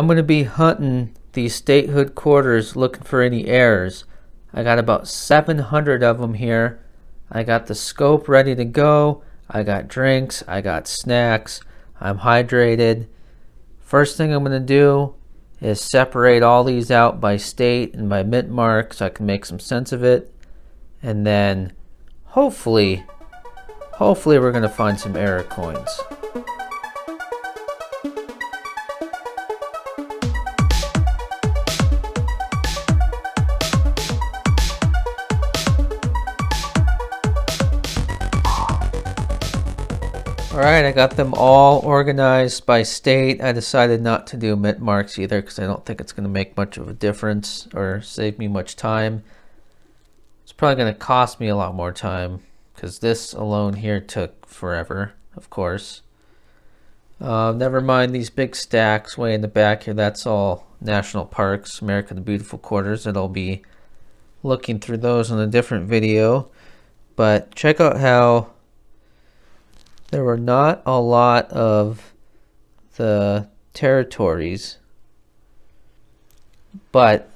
I'm going to be hunting these statehood quarters looking for any errors. I got about 700 of them here. I got the scope ready to go. I got drinks. I got snacks. I'm hydrated. First thing I'm going to do is separate all these out by state and by mint mark so I can make some sense of it. And then hopefully, hopefully we're going to find some error coins. Alright, I got them all organized by state. I decided not to do mint marks either because I don't think it's going to make much of a difference or save me much time. It's probably going to cost me a lot more time because this alone here took forever, of course. Uh, never mind these big stacks way in the back here. That's all national parks, America the Beautiful Quarters. It'll be looking through those in a different video. But check out how there were not a lot of the territories, but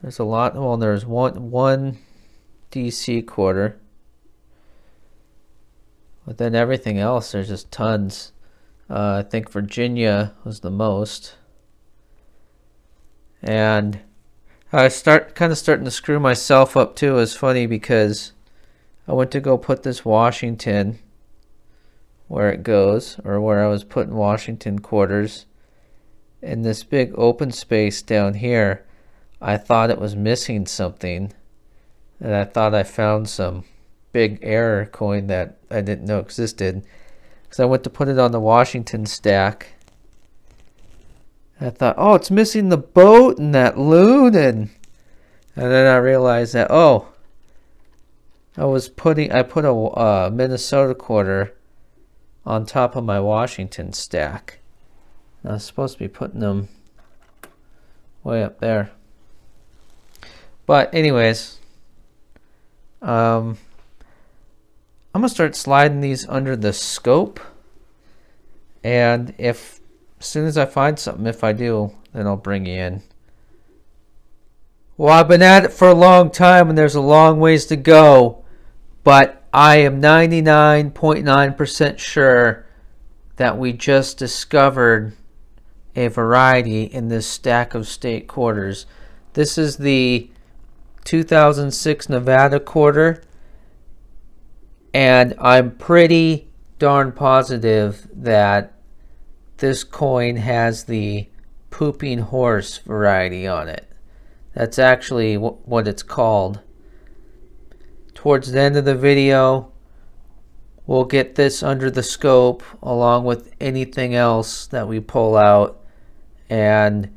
there's a lot. Well, there's one one DC quarter, but then everything else there's just tons. Uh, I think Virginia was the most, and I start kind of starting to screw myself up too. It's funny because I went to go put this Washington where it goes, or where I was putting Washington quarters. In this big open space down here, I thought it was missing something. And I thought I found some big error coin that I didn't know existed. Because I went to put it on the Washington stack. I thought, oh, it's missing the boat and that loon. And, and then I realized that, oh, I was putting, I put a Minnesota quarter on top of my Washington stack. I was supposed to be putting them way up there. But anyways, um, I'm to start sliding these under the scope. And if, as soon as I find something, if I do, then I'll bring you in. Well, I've been at it for a long time and there's a long ways to go but I am 99.9% sure that we just discovered a variety in this stack of state quarters. This is the 2006 Nevada quarter, and I'm pretty darn positive that this coin has the pooping horse variety on it. That's actually what it's called towards the end of the video we'll get this under the scope along with anything else that we pull out. And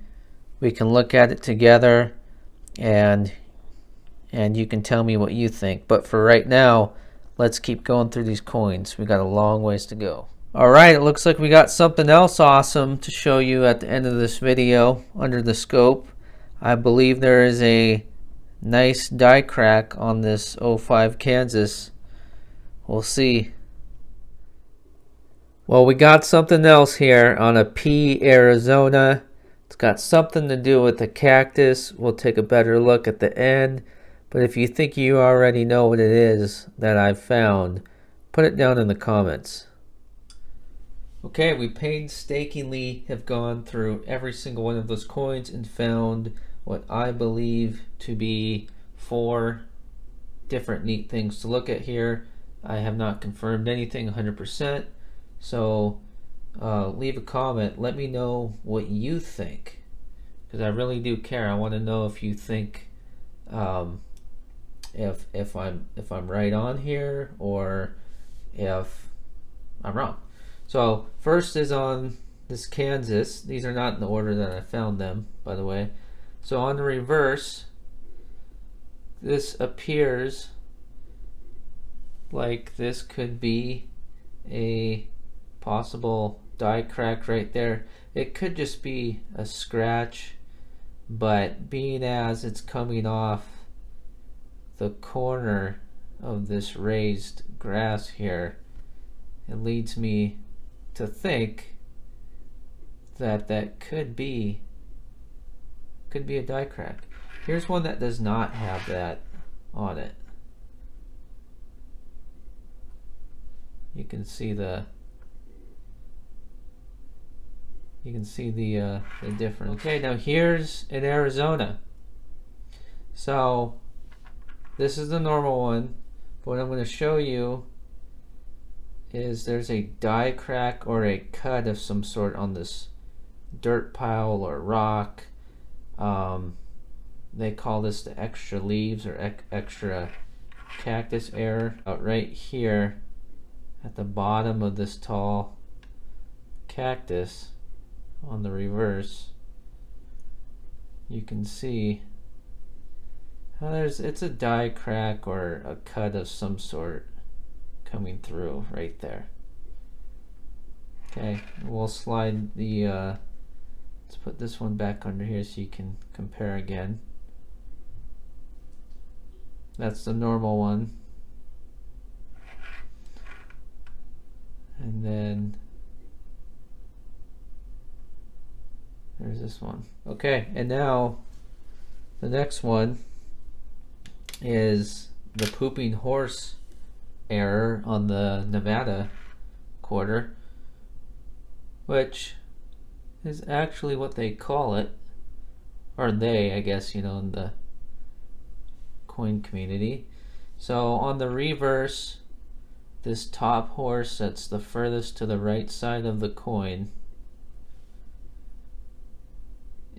we can look at it together and and you can tell me what you think. But for right now let's keep going through these coins. We got a long ways to go. All right it looks like we got something else awesome to show you at the end of this video under the scope. I believe there is a nice die crack on this 05 Kansas. We'll see. Well, we got something else here on a P Arizona. It's got something to do with the cactus. We'll take a better look at the end. But if you think you already know what it is that I've found, put it down in the comments. Okay, we painstakingly have gone through every single one of those coins and found what I believe to be four different neat things to look at here. I have not confirmed anything 100%, so uh, leave a comment. Let me know what you think, because I really do care. I want to know if you think um, if if I'm if I'm right on here or if I'm wrong. So first is on this Kansas. These are not in the order that I found them, by the way. So on the reverse, this appears like this could be a possible die crack right there. It could just be a scratch, but being as it's coming off the corner of this raised grass here, it leads me to think that that could be could be a die crack. Here's one that does not have that on it. You can see the you can see the uh, the difference. Okay, now here's in Arizona. So this is the normal one. But what I'm going to show you is there's a die crack or a cut of some sort on this dirt pile or rock. Um, they call this the extra leaves or extra cactus error. Out right here at the bottom of this tall cactus on the reverse, you can see how there's it's a die crack or a cut of some sort coming through right there. Okay, we'll slide the, uh, let's put this one back under here so you can compare again. That's the normal one. And then there's this one. Okay, and now the next one is the pooping horse error on the Nevada quarter, which is actually what they call it, or they, I guess, you know, in the coin community. So on the reverse, this top horse that's the furthest to the right side of the coin,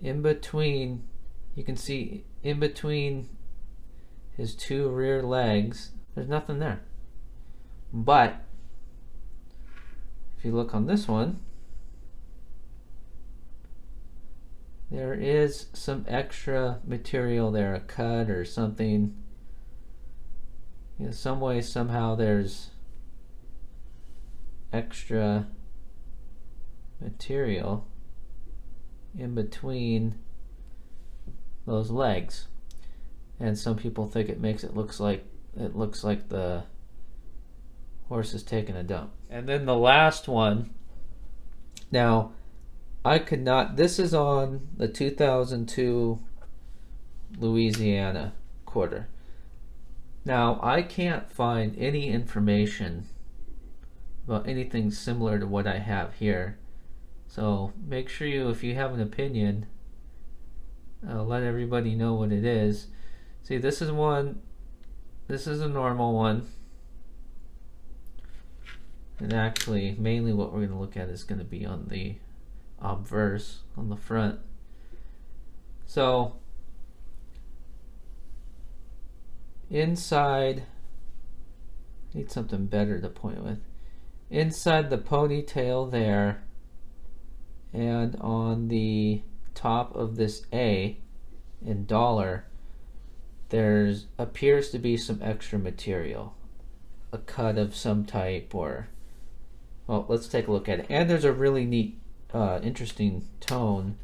in between, you can see in between his two rear legs, there's nothing there. But if you look on this one, there is some extra material there, a cut or something. In some way, somehow there's extra material in between those legs and some people think it makes it looks like it looks like the horse is taking a dump. And then the last one. Now, I could not. This is on the 2002 Louisiana quarter. Now, I can't find any information about anything similar to what I have here. So make sure you, if you have an opinion, uh, let everybody know what it is. See, this is one, this is a normal one. And actually, mainly what we're going to look at is going to be on the Um, obverse, on the front. So, inside, need something better to point with. Inside the ponytail there, and on the top of this A in dollar, there's appears to be some extra material a cut of some type or well let's take a look at it and there's a really neat uh, interesting tone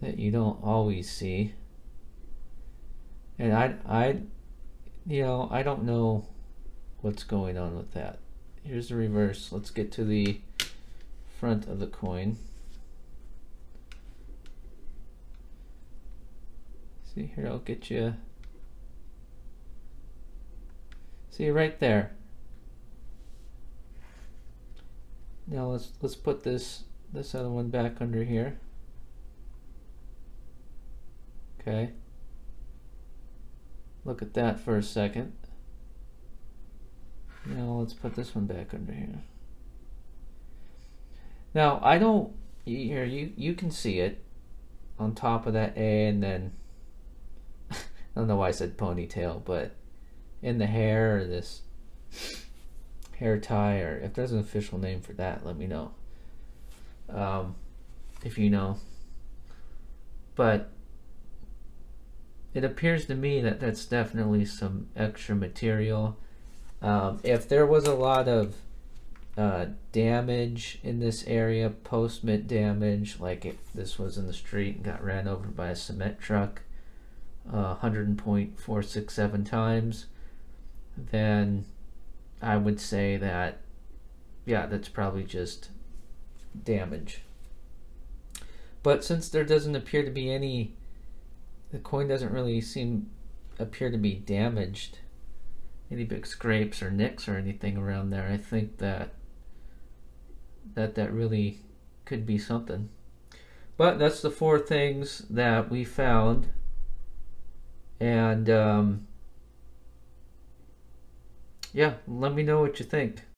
that you don't always see and I, I you know I don't know what's going on with that here's the reverse let's get to the front of the coin See here, I'll get you. See right there. Now let's let's put this this other one back under here. Okay. Look at that for a second. Now let's put this one back under here. Now I don't here you you can see it on top of that A and then I don't know why I said ponytail, but in the hair or this hair tie, or if there's an official name for that, let me know. Um, if you know. But it appears to me that that's definitely some extra material. Um, if there was a lot of uh, damage in this area, post-mint damage, like if this was in the street and got ran over by a cement truck, uh, 100.467 times, then I would say that, yeah, that's probably just damage. But since there doesn't appear to be any, the coin doesn't really seem appear to be damaged, any big scrapes or nicks or anything around there. I think that that that really could be something. But that's the four things that we found. And um, yeah, let me know what you think.